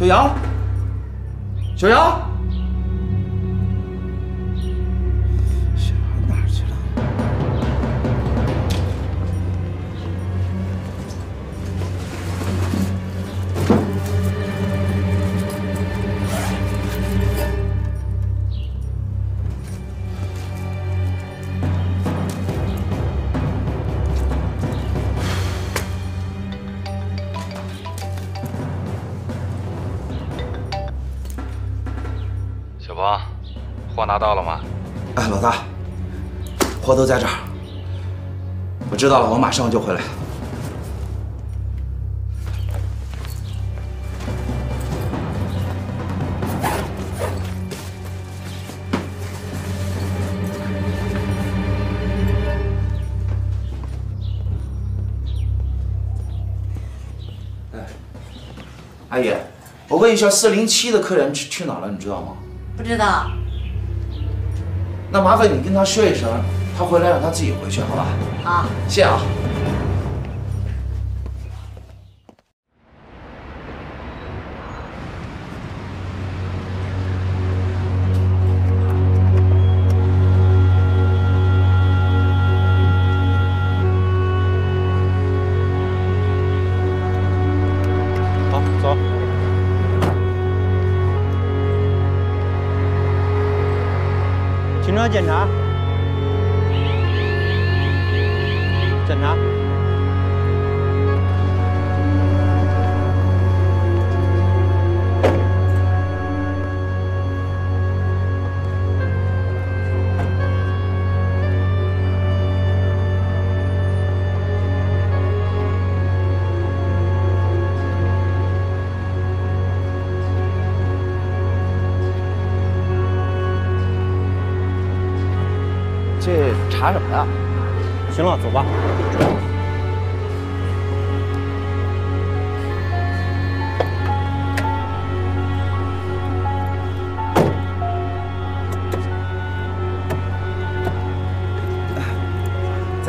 小杨，小杨，都在这儿。我知道了，我马上就回来。哎，阿姨，我问一下，四零七的客人去去哪了？你知道吗？不知道，那麻烦你跟他说一声，他回来让他自己回去，好吧？好。谢啊。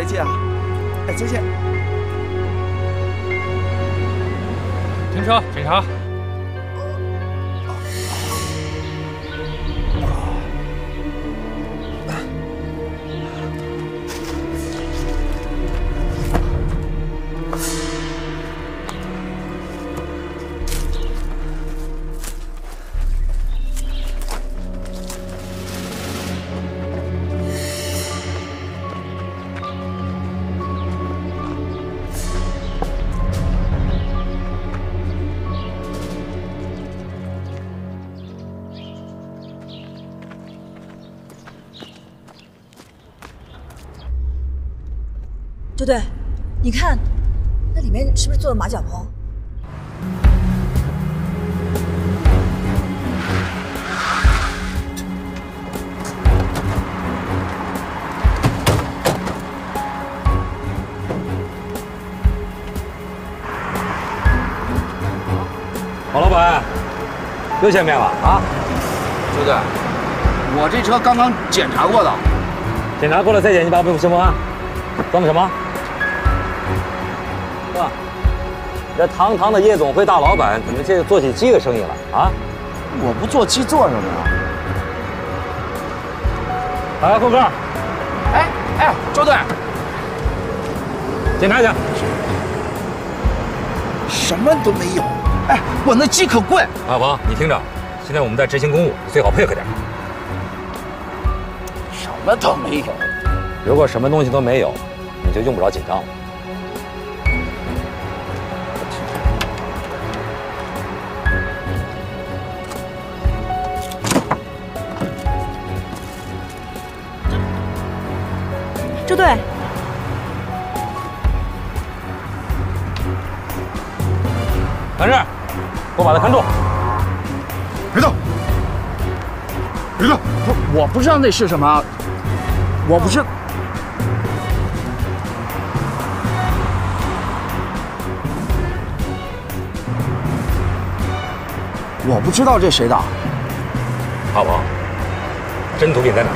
再见啊！哎，再见。停车，检查。周队，你看，那里面是不是做了马脚棚？王老板，又见面了啊！周队，我这车刚刚检查过的。检查过了再检，你把不行不啊？装的什么？这堂堂的夜总会大老板，怎么这做起鸡的生意了啊？我不做鸡做什么呀？来，后哥，哎哎，周队，检查一下。什么都没有。哎，我那鸡可贵。阿王，你听着，现在我们在执行公务，你最好配合点。什么都没有。如果什么东西都没有，你就用不着紧张了。队，完事，给我把他看住。别动！别动！不，我不知道那是什么，我不是。我不知道这谁的。阿王，真毒品在哪？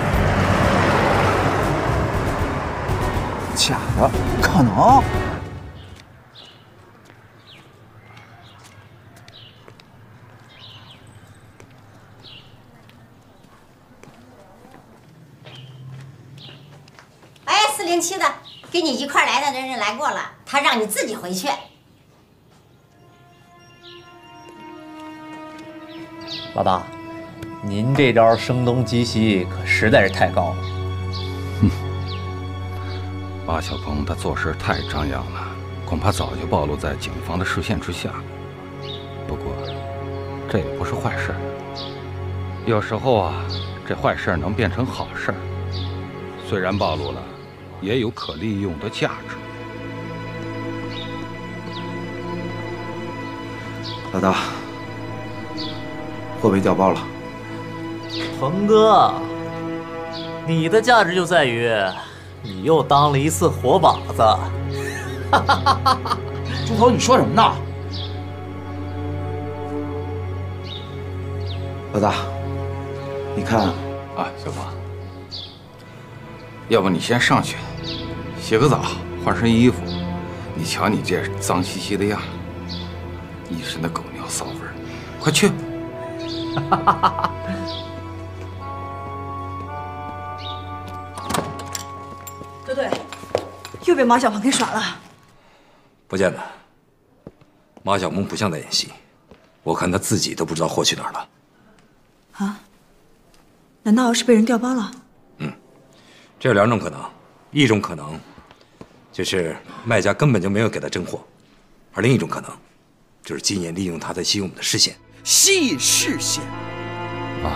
可能？哎，四零七的，跟你一块来的那人来过了，他让你自己回去。老大，您这招声东击西可实在是太高了。哼，马小鹏他做事太张扬了，恐怕早就暴露在警方的视线之下。不过，这也不是坏事。有时候啊，这坏事能变成好事。虽然暴露了，也有可利用的价值。老大，货被调包了。鹏哥，你的价值就在于，你又当了一次活靶子。猪头，你说什么呢？老大，你看，啊，小鹏，要不你先上去洗个澡，换身衣服。你瞧你这脏兮兮的样，一身的狗尿骚味儿，快去！对 又被马小鹏给耍了。不见得，马小鹏不像在演戏，我看他自己都不知道货去哪儿了。啊？难道是被人调包了？嗯，这有两种可能，一种可能就是卖家根本就没有给他真货，而另一种可能就是金爷利用他在吸引我们的视线。吸引视线？啊，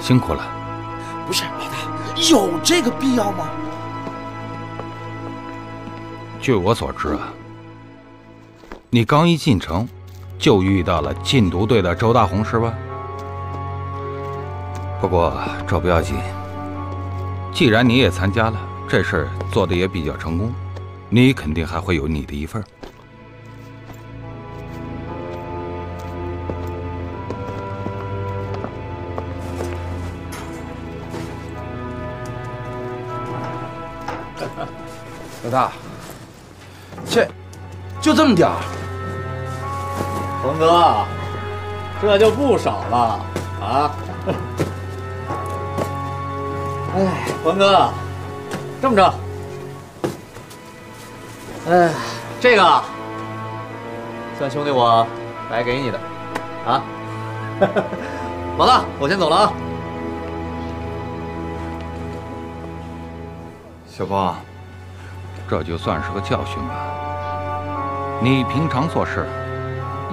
辛苦了。不是老大，有这个必要吗？据我所知啊，你刚一进城，就遇到了禁毒队的周大红，是吧？不过这不要紧，既然你也参加了，这事儿做的也比较成功，你肯定还会有你的一份。老大，就这么点儿？鹏哥，这就不少了啊！哎，鹏哥，这么着，哎，这个算兄弟我白给你的啊！老大，我先走了啊！小鹏，这就算是个教训吧。你平常做事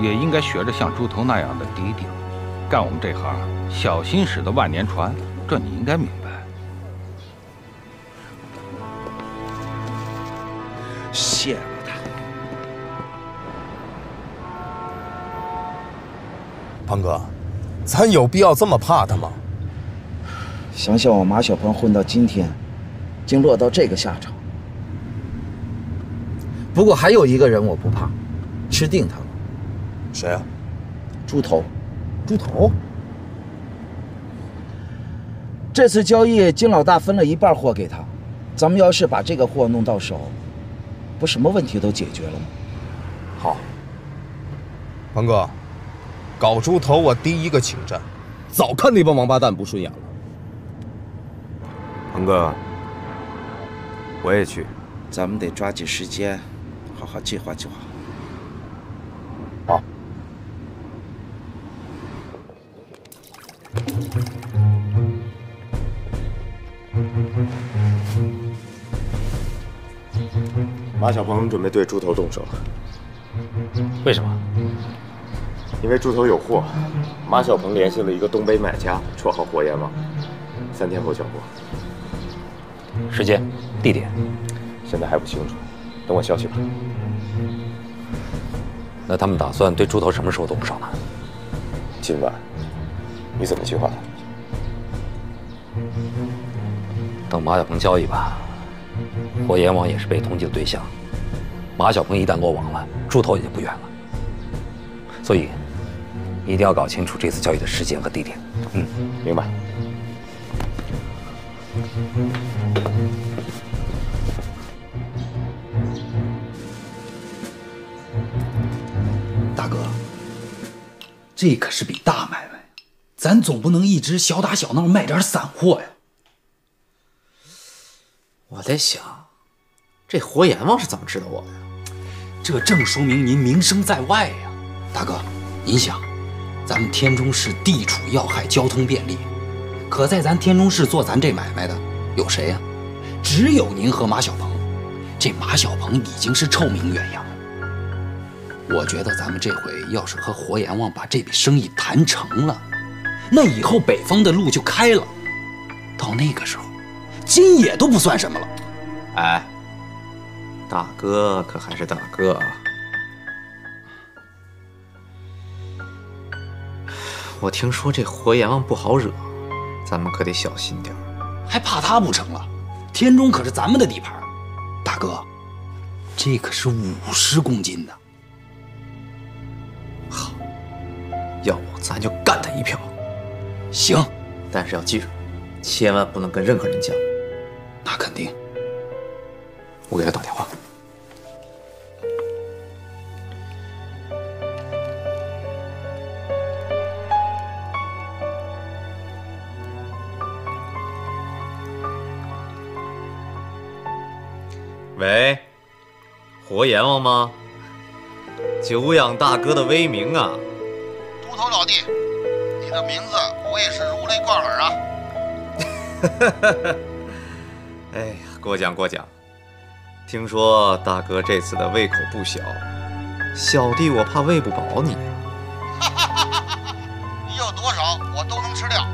也应该学着像猪头那样的低调，干我们这行小心驶得万年船，这你应该明白。谢了他。鹏哥，咱有必要这么怕他吗？想想我马小鹏混到今天，竟落到这个下场。不过还有一个人我不怕，吃定他了。谁啊？猪头。猪头。这次交易，金老大分了一半货给他，咱们要是把这个货弄到手，不什么问题都解决了吗？好。鹏哥，搞猪头我第一个请战，早看那帮王八蛋不顺眼了。鹏哥，我也去。咱们得抓紧时间，好好计划计划。好。马小鹏准备对猪头动手。为什么？因为猪头有货。马小鹏联系了一个东北买家，绰号“火焰王”，三天后交货。时间、地点，现在还不清楚，等我消息吧。那他们打算对猪头什么时候动手呢？今晚。你怎么计划的？等马小鹏交易吧。火阎王也是被通缉的对象，马小鹏一旦落网了，猪头也就不远了。所以，一定要搞清楚这次交易的时间和地点。嗯，明白。这可是笔大买卖，咱总不能一直小打小闹卖点散货呀。我在想，这活阎王是怎么知道我的呀？这正说明您名声在外呀，大哥，您想，咱们天中市地处要害，交通便利，可在咱天中市做咱这买卖的有谁呀？只有您和马小鹏。这马小鹏已经是臭名远扬了。我觉得咱们这回要是和活阎王把这笔生意谈成了，那以后北方的路就开了。到那个时候，金野都不算什么了。哎，大哥可还是大哥啊！我听说这活阎王不好惹，咱们可得小心点还怕他不成了？天中可是咱们的地盘。大哥，这可是五十公斤的。咱就干他一票。行，但是要记住，千万不能跟任何人讲。那肯定。我给他打电话。喂，活阎王吗？久仰大哥的威名啊！猪头老弟，你的名字我也是如雷贯耳啊！哎呀，过奖过奖。听说大哥这次的胃口不小，小弟我怕喂不饱你啊。你要多少我都能吃掉。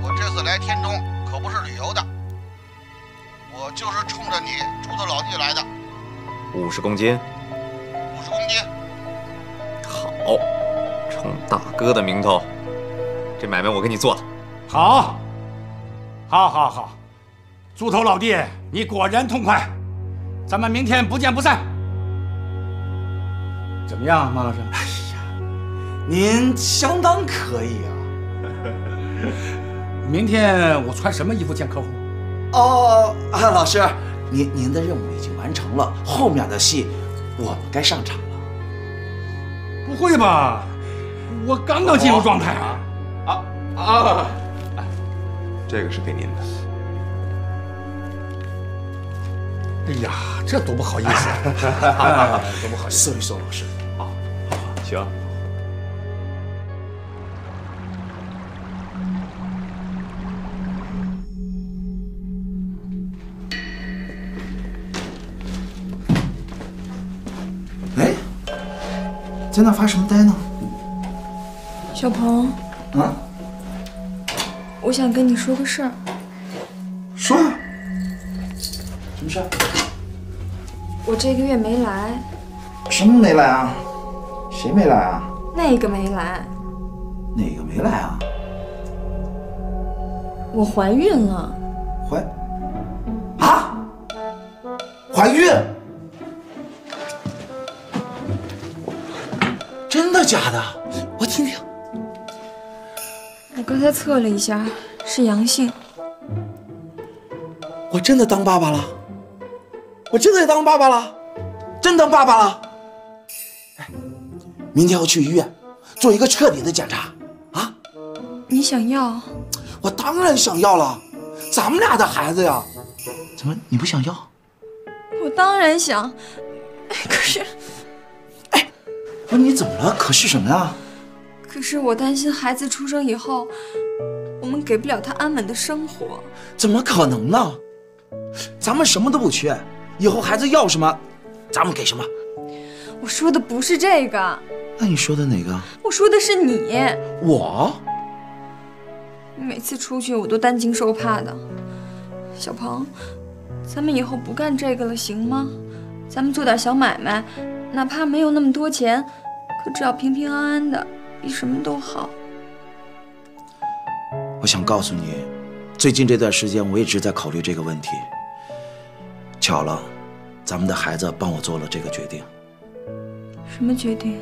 我这次来天中可不是旅游的。我就是冲着你猪头老弟来的，五十公斤，冲大哥的名头，这买卖我给你做了，好，好，好，好，猪头老弟，你果然痛快，咱们明天不见不散。怎么样，马老师？哎呀，您相当可以啊！明天我穿什么衣服见客户？哦，啊，老师，您您的任务已经完成了，后面的戏我们该上场了。不会吧？我刚刚进入状态啊！啊啊！这个是给您的。哎呀，这多不好意思，多不好意思。收一收，老师。好，好，行。哎。在那发什么呆呢？小鹏，啊，我想跟你说个事儿。说，什么事儿？我这个月没来。什么没来啊？谁没来啊？那个没来。哪个没来啊？我怀孕了。怀？啊？怀孕？真的假的？我听听。我刚才测了一下，是阳性。我真的当爸爸了！我真的当爸爸了！真当爸爸了！哎，明天要去医院做一个彻底的检查啊！你想要？我当然想要了，咱们俩的孩子呀！怎么你不想要？我当然想，可是。哎不是你怎么了？可是什么呀？可是我担心孩子出生以后，我们给不了他安稳的生活。怎么可能呢？咱们什么都不缺，以后孩子要什么，咱们给什么。我说的不是这个。那你说的哪个？我说的是你。我？每次出去我都担惊受怕的。小鹏，咱们以后不干这个了，行吗？咱们做点小买卖。哪怕没有那么多钱，可只要平平安安的，比什么都好。我想告诉你，最近这段时间我一直在考虑这个问题。巧了，咱们的孩子帮我做了这个决定。什么决定？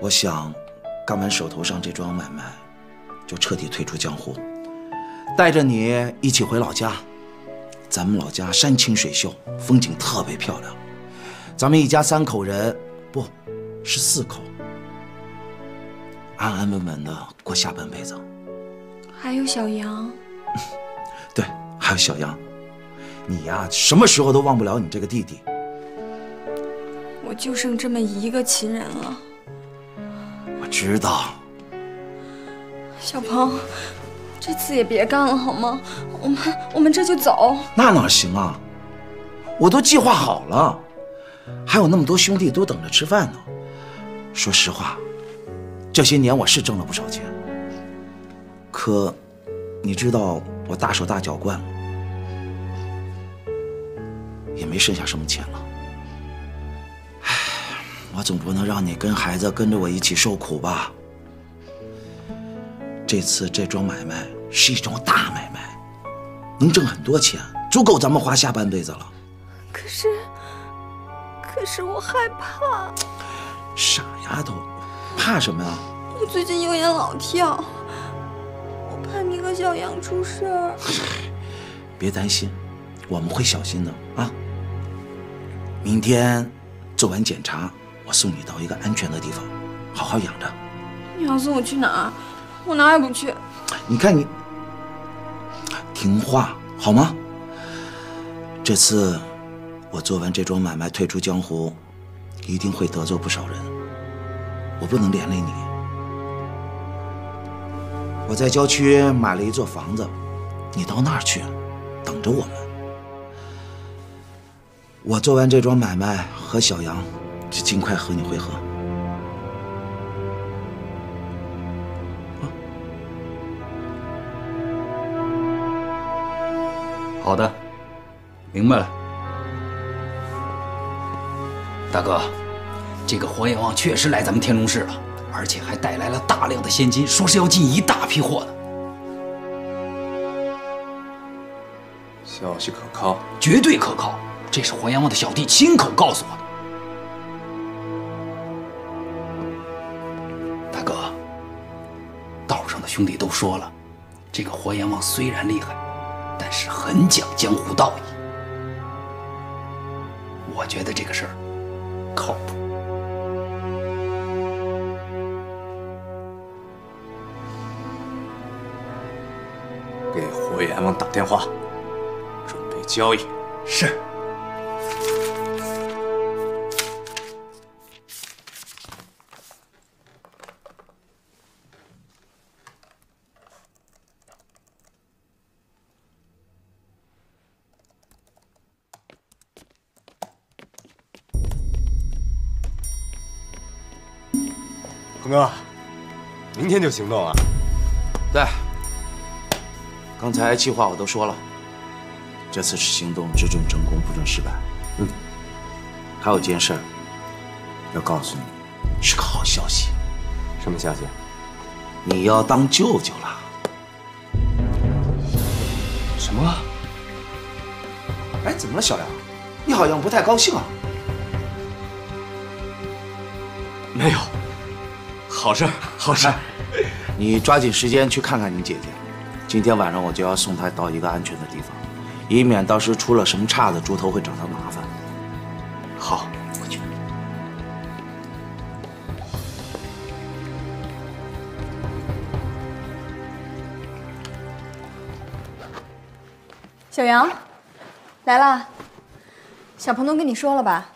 我想，干完手头上这桩买卖，就彻底退出江湖，带着你一起回老家。咱们老家山清水秀，风景特别漂亮。咱们一家三口人，不是四口，安安稳稳的过下半辈子。还有小杨，对，还有小杨。你呀，什么时候都忘不了你这个弟弟。我就剩这么一个亲人了。我知道，小鹏，这次也别干了好吗？我们我们这就走。那哪行啊？我都计划好了，还有那么多兄弟都等着吃饭呢。说实话，这些年我是挣了不少钱，可你知道我大手大脚惯了，也没剩下什么钱了。唉，我总不能让你跟孩子跟着我一起受苦吧？这次这桩买卖是一桩大买卖，能挣很多钱，足够咱们花下半辈子了。可是，可是我害怕。傻丫头，怕什么呀？我最近右眼老跳，我怕你和小杨出事儿。别担心，我们会小心的啊。明天做完检查，我送你到一个安全的地方，好好养着。你要送我去哪儿？我哪儿也不去。你看你，听话好吗？这次我做完这桩买卖，退出江湖。一定会得罪不少人，我不能连累你。我在郊区买了一座房子，你到那儿去，等着我们。我做完这桩买卖，和小杨就尽快和你会合。好的，明白了。大哥，这个火眼旺确实来咱们天龙市了，而且还带来了大量的现金，说是要进一大批货呢。消息可靠？绝对可靠，这是火阎王的小弟亲口告诉我的。大哥，道上的兄弟都说了，这个火阎王虽然厉害，但是很讲江湖道义。我觉得这个事儿。靠谱！给火阎王打电话，准备交易。是。哥，明天就行动啊？对，刚才计划我都说了，这次是行动只准成功，不准失败。嗯，还有件事儿要告诉你，是个好消息。什么消息？你要当舅舅了。什么？哎，怎么了，小杨？你好像不太高兴啊？没有。好事，好事！你抓紧时间去看看你姐姐。今天晚上我就要送他到一个安全的地方，以免到时出了什么岔子，猪头会找他麻烦。好，我去。小杨，来了。小鹏都跟你说了吧？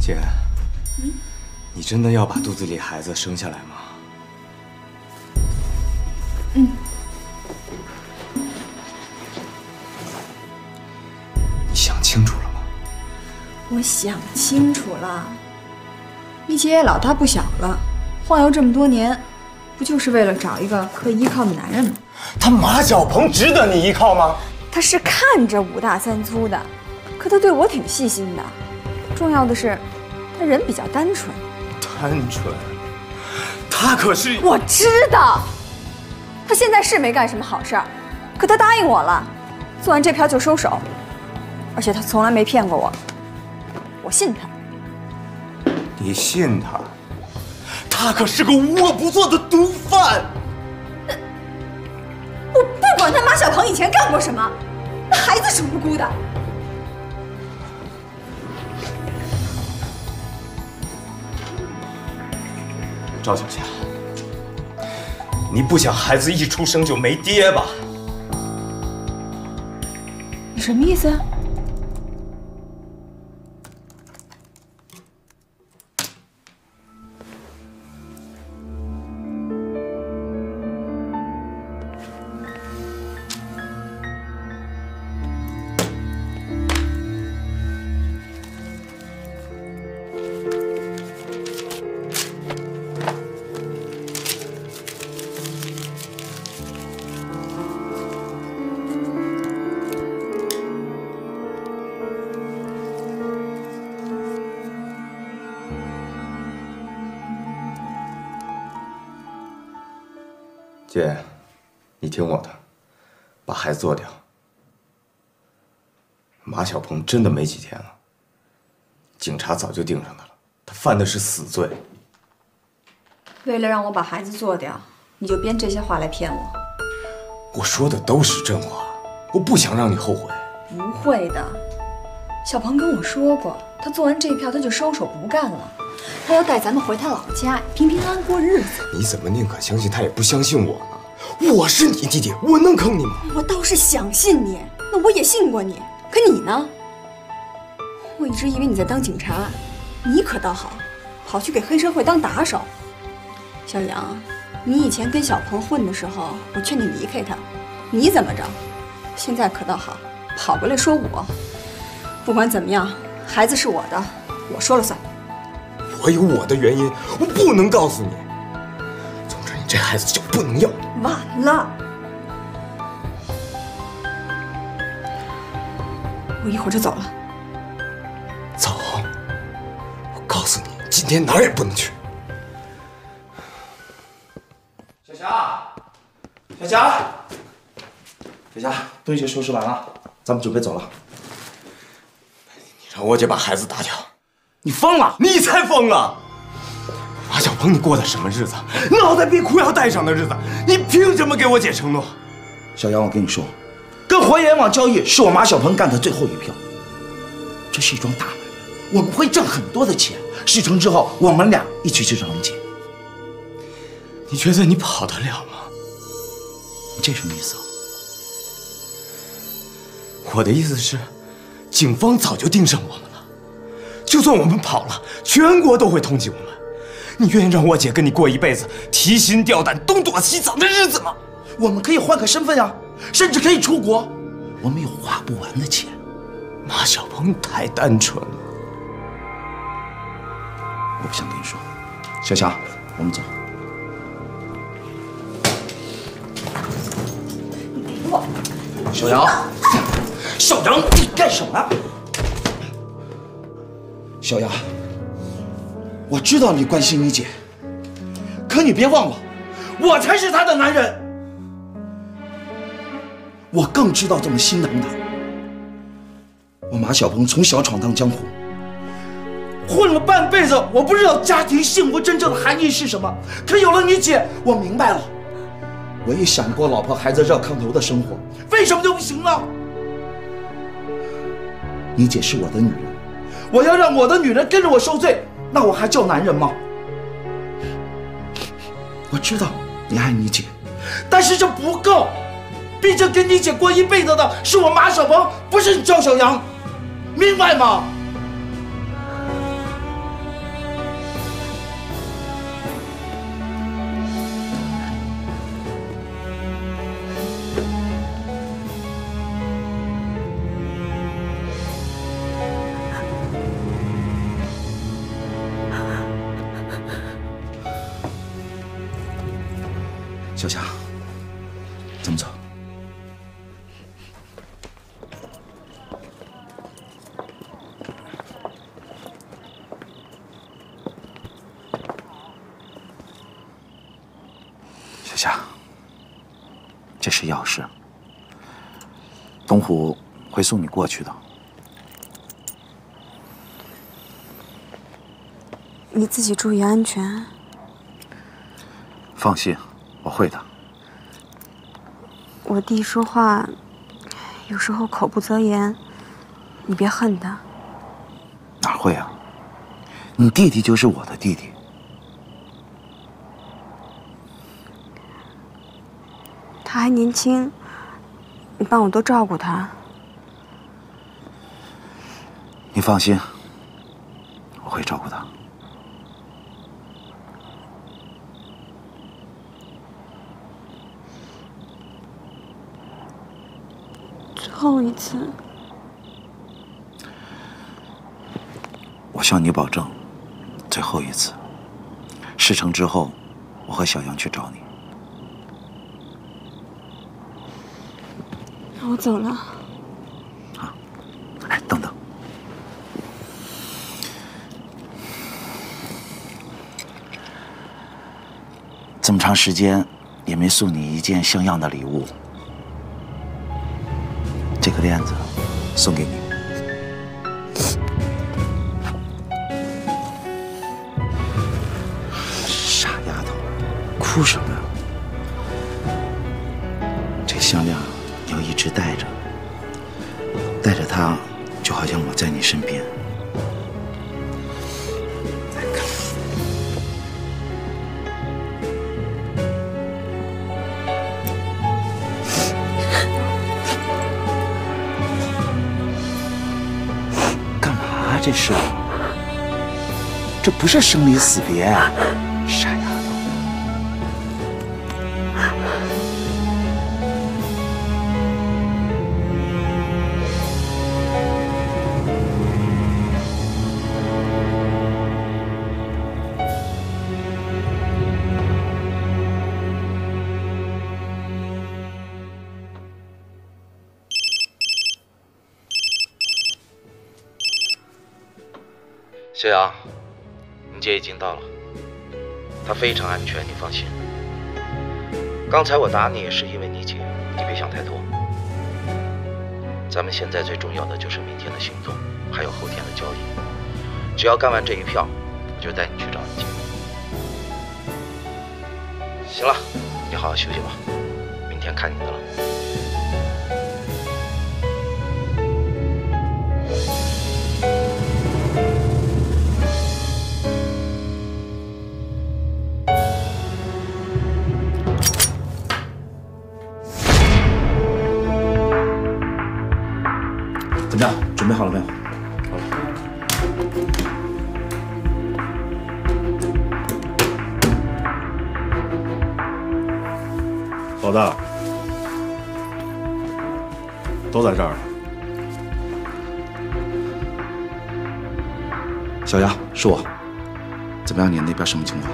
姐。嗯你真的要把肚子里孩子生下来吗？想清楚了。你姐也老大不小了，晃悠这么多年，不就是为了找一个可以依靠的男人吗？他马小鹏值得你依靠吗？他是看着五大三粗的，可他对我挺细心的。重要的是，他人比较单纯。单纯，他可是我知道，他现在是没干什么好事儿，可他答应我了，做完这票就收手，而且他从来没骗过我，我信他。你信他？他可是个无恶不作的毒贩。我不管他马小鹏以前干过什么，那孩子是无辜的。赵小霞，你不想孩子一出生就没爹吧？你什么意思？姐，你听我的，把孩子做掉。马小鹏真的没几天了，警察早就盯上他了，他犯的是死罪。为了让我把孩子做掉，你就编这些话来骗我？我说的都是真话，我不想让你后悔。不会的，小鹏跟我说过，他做完这一票他就收手不干了，他要带咱们回他老家，平平安安过日子。你怎么宁可相信他也不相信我呢？我是你弟弟，我能坑你吗？我倒是想信你，那我也信过你。可你呢？我一直以为你在当警察，你可倒好，跑去给黑社会当打手。小杨，你以前跟小鹏混的时候，我劝你离开他，你怎么着？现在可倒好，跑过来说我。不管怎么样，孩子是我的，我说了算。我有我的原因，我不能告诉你。总之，你这孩子就不能要。晚了，我一会儿就走了。走！我告诉你，今天哪儿也不能去。小霞，小霞，小霞，东西收拾完了，咱们准备走了。你让我姐把孩子打掉，你疯了！你才疯了！马小鹏，你过的什么日子？脑袋被裤腰带上的日子！你凭什么给我姐承诺？小杨，我跟你说，跟活阎王交易是我马小鹏干的最后一票。这是一桩大买卖，我们会挣很多的钱。事成之后，我们俩一起去找你姐。你觉得你跑得了吗？你这什么意思啊？我的意思是，警方早就盯上我们了，就算我们跑了，全国都会通缉我们。你愿意让我姐跟你过一辈子提心吊胆、东躲西藏的日子吗？我们可以换个身份呀，甚至可以出国。我们有花不完的钱。马小鹏太单纯了，我不想跟你说。小霞，我们走。你给我，小杨，小杨，你干什么？小杨，我知道你关心你姐，可你别忘了，我才是她的男人。我更知道这么心疼她。我马小鹏从小闯荡江湖，混了半辈子，我不知道家庭幸福真正的含义是什么。可有了你姐，我明白了。我也想过老婆孩子热炕头的生活，为什么就不行呢？你姐是我的女人，我要让我的女人跟着我受罪，那我还叫男人吗？我知道你爱你姐，但是这不够。毕竟跟你姐过一辈子的是我马小鹏，不是你赵小阳，明白吗？小霞，怎么走。小霞，这是钥匙，东虎会送你过去的。你自己注意安全。放心，我会的。我弟说话有时候口不择言，你别恨他。哪会啊？你弟弟就是我的弟弟。他还年轻，你帮我多照顾他。你放心，我会照顾他。最后一次，我向你保证，最后一次。事成之后，我和小杨去找你。那我走了。哎，等等，这么长时间也没送你一件像样的礼物，这个链子送给你。哭什么呀？这项链你要一直戴着，带着它，就好像我在你身边。干嘛？这是？这不是生离死别，啊小杨，你姐已经到了，她非常安全，你放心。刚才我打你是因为你姐，你别想太多。咱们现在最重要的就是明天的行动，还有后天的交易。只要干完这一票，我就带你去找你姐。行了，你好好休息吧，明天看你的了。都在这儿。小杨，是我。怎么样？你那边什么情况？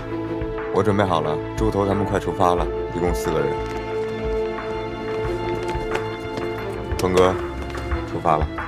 我准备好了，猪头他们快出发了，一共四个人。鹏哥，出发了。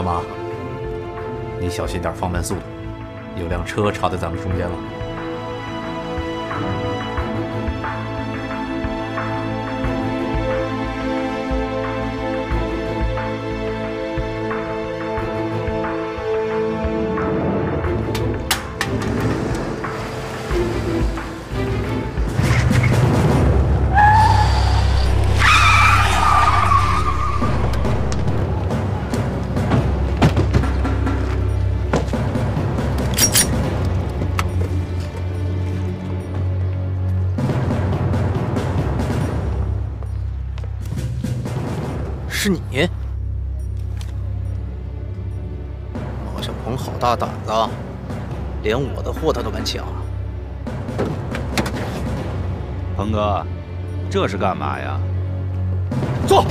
小马，你小心点，放慢速度。有辆车插在咱们中间了。是你，马小鹏好大胆子啊！连我的货他都敢抢。鹏哥，这是干嘛呀？坐，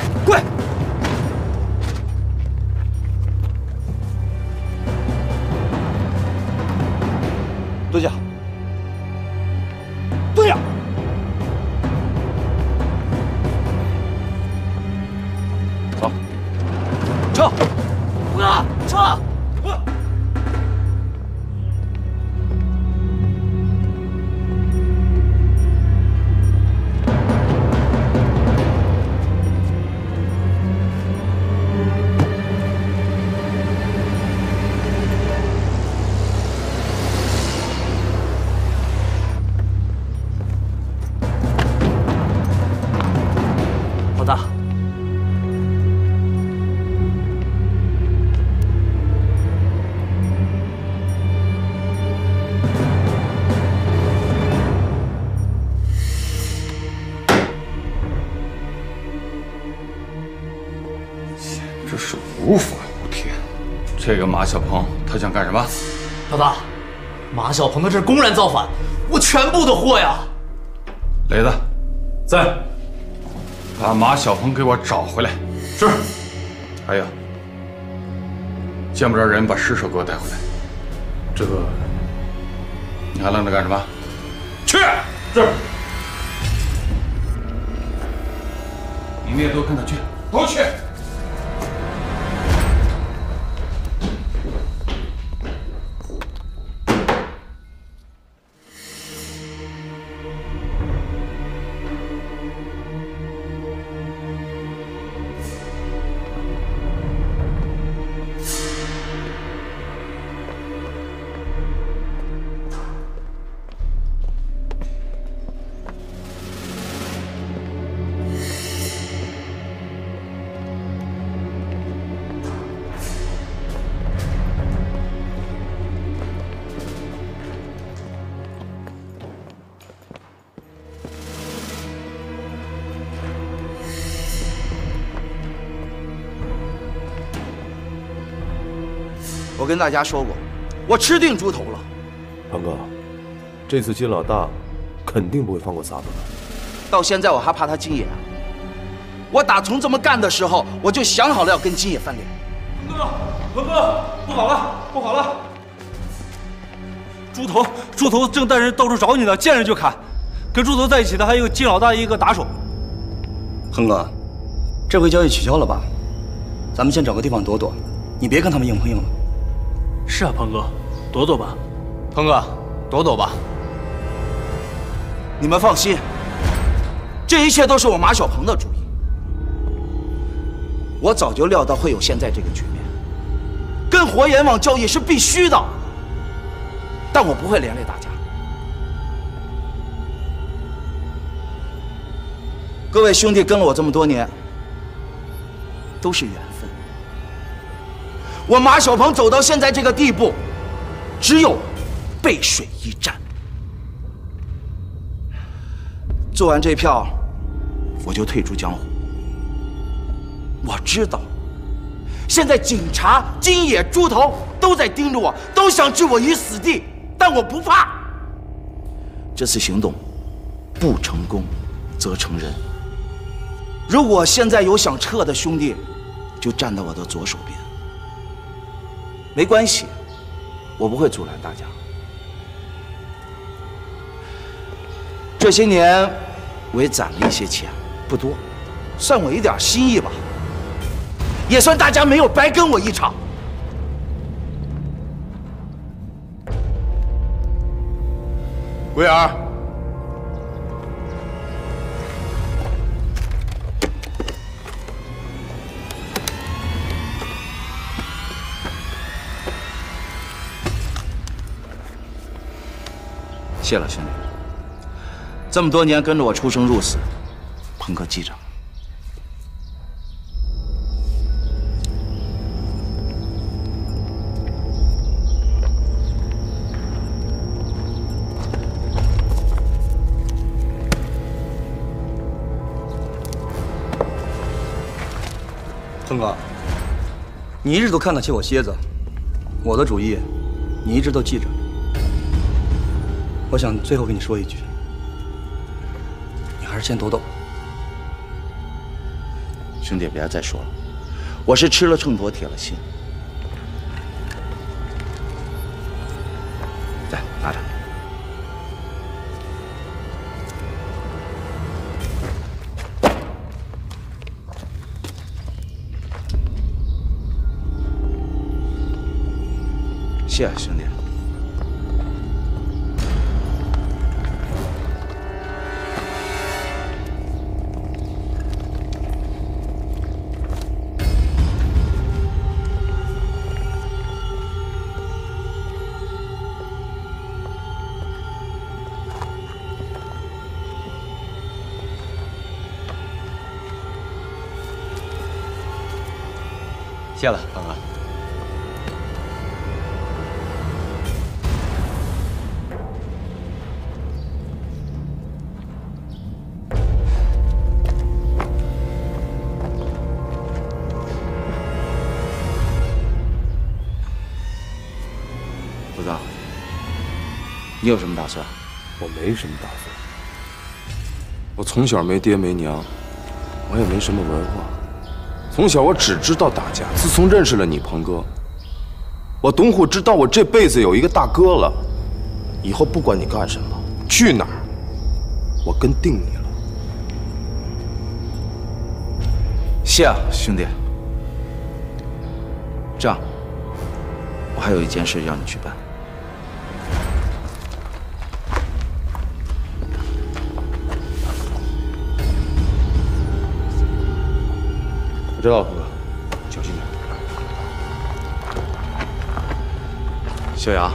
无法无天。这个马小鹏，他想干什么？老大，马小鹏他这是公然造反，我全部的货呀！雷子，在，把马小鹏给我找回来。是。还有，见不着人，把尸首给我带回来。这个，你还愣着干什么？去。是。你们也都跟他去，都去。我跟大家说过，我吃定猪头了。鹏哥，这次金老大肯定不会放过撒子的。到现在我还怕他金野啊！我打从这么干的时候，我就想好了要跟金野翻脸。鹏哥，鹏哥，不好了，不好了！猪头，猪头正带人到处找你呢，见人就砍。跟猪头在一起的还有金老大一个打手。鹏哥，这回交易取消了吧？咱们先找个地方躲躲，你别跟他们硬碰硬了。是啊，鹏哥，躲躲吧。鹏哥，躲躲吧。你们放心，这一切都是我马小鹏的主意。我早就料到会有现在这个局面，跟活阎王交易是必须的，但我不会连累大家。各位兄弟跟了我这么多年，都是缘。我马小鹏走到现在这个地步，只有背水一战。做完这票，我就退出江湖。我知道，现在警察、金野、猪头都在盯着我，都想置我于死地，但我不怕。这次行动不成功，则成仁。如果现在有想撤的兄弟，就站到我的左手边。没关系，我不会阻拦大家。这些年，我也攒了一些钱，不多，算我一点心意吧。也算大家没有白跟我一场。桂儿，谢了，兄弟。这么多年跟着我出生入死，鹏哥记着。鹏哥，你一直都看得起我蝎子，我的主意，你一直都记着。我想最后跟你说一句，你还是先躲躲。兄弟，别再说了，我是吃了秤砣铁了心。来，拿着。谢谢兄弟。没什么打算。我从小没爹没娘，我也没什么文化。从小我只知道打架。自从认识了你，鹏哥，我董虎知道我这辈子有一个大哥了。以后不管你干什么，去哪儿，我跟定你了。谢啊，兄弟。这样，我还有一件事要你去办。我知道了，鹏哥，小心点。小杨，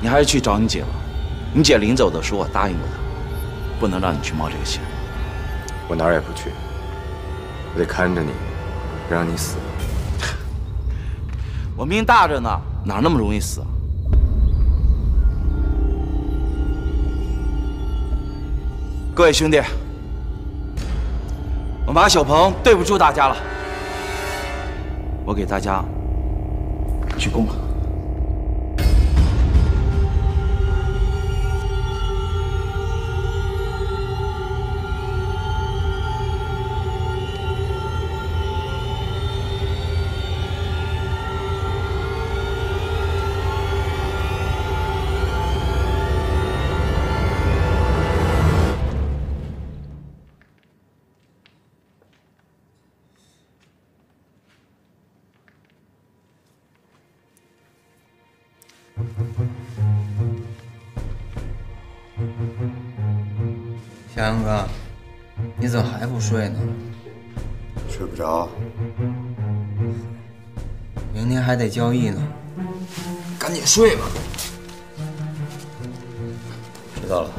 你还是去找你姐吧。你姐临走的时候，我答应过她，不能让你去冒这个险。我哪儿也不去，我得看着你，不让你死。我命大着呢，哪那么容易死啊？各位兄弟，我马小鹏对不住大家了，我给大家鞠躬了。小杨哥，你怎么还不睡呢？睡不着。明天还得交易呢。赶紧睡吧。知道了。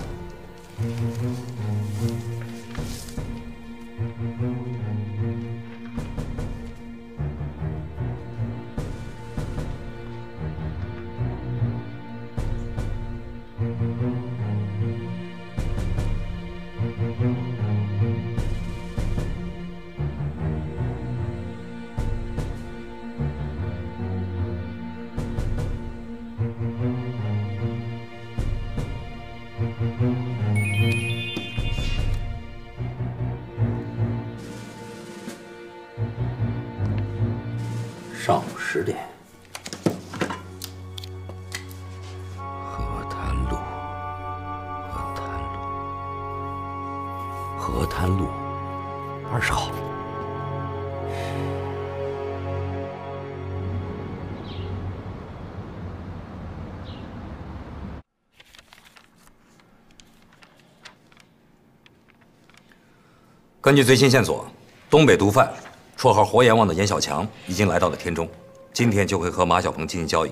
根据最新线索，东北毒贩。绰号“活阎王”的严小强已经来到了天中，今天就会和马小鹏进行交易，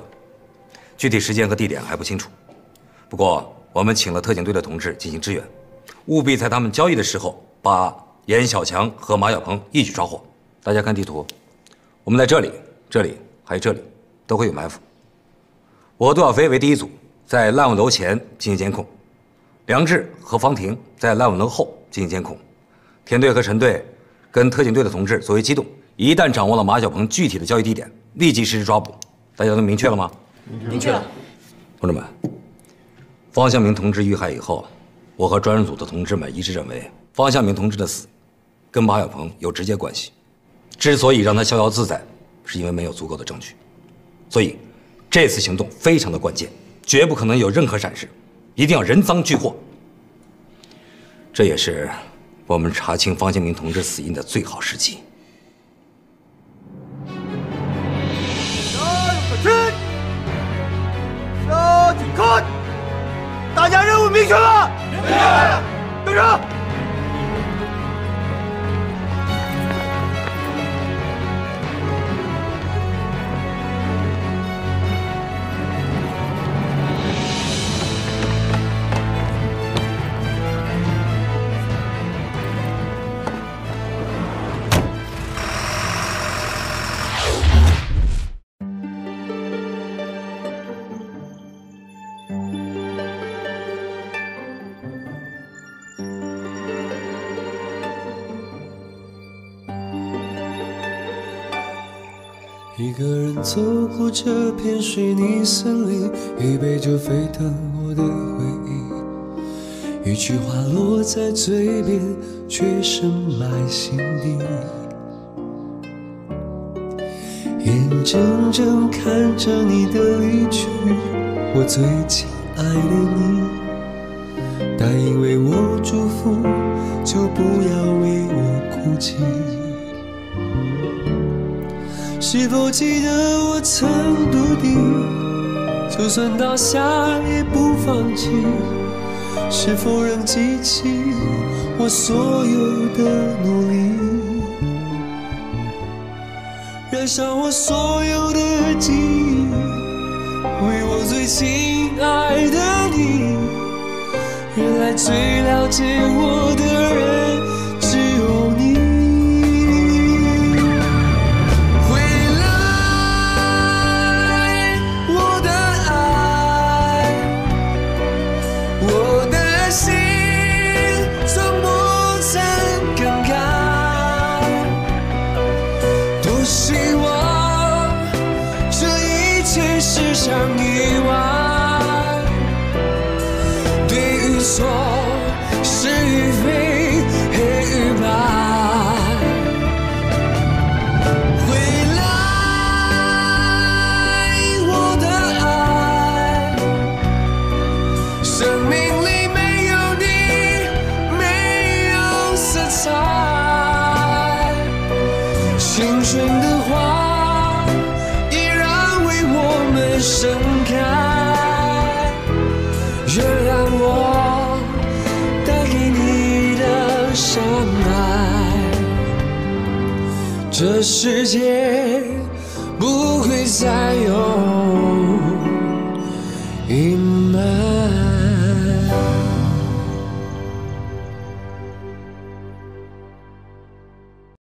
具体时间和地点还不清楚。不过我们请了特警队的同志进行支援，务必在他们交易的时候把严小强和马小鹏一举抓获。大家看地图，我们在这里、这里还有这里都会有埋伏。我和杜小飞为第一组，在烂尾楼前进行监控，梁志和方婷在烂尾楼后进行监控，田队和陈队。跟特警队的同志作为机动，一旦掌握了马小鹏具体的交易地点，立即实施抓捕。大家都明确了吗？明确了。同志们，方向明同志遇害以后，我和专案组的同志们一致认为，方向明同志的死跟马小鹏有直接关系。之所以让他逍遥自在，是因为没有足够的证据。所以，这次行动非常的关键，绝不可能有任何闪失，一定要人赃俱获。这也是我们查清方建明同志死因的最好时机。杀有可擒，杀警看，大家任务明确了。明确。队长。一个人走过这片水泥森林，一杯酒沸腾我的回忆，一句话落在嘴边，却深埋心底。眼睁睁看着你的离去，我最亲爱的你，答应为我祝福，就不要为我哭泣。是否记得我曾笃定，就算倒下也不放弃？是否仍记起我所有的努力，燃烧我所有的记忆，为我最亲爱的你。原来最了解我的人世界。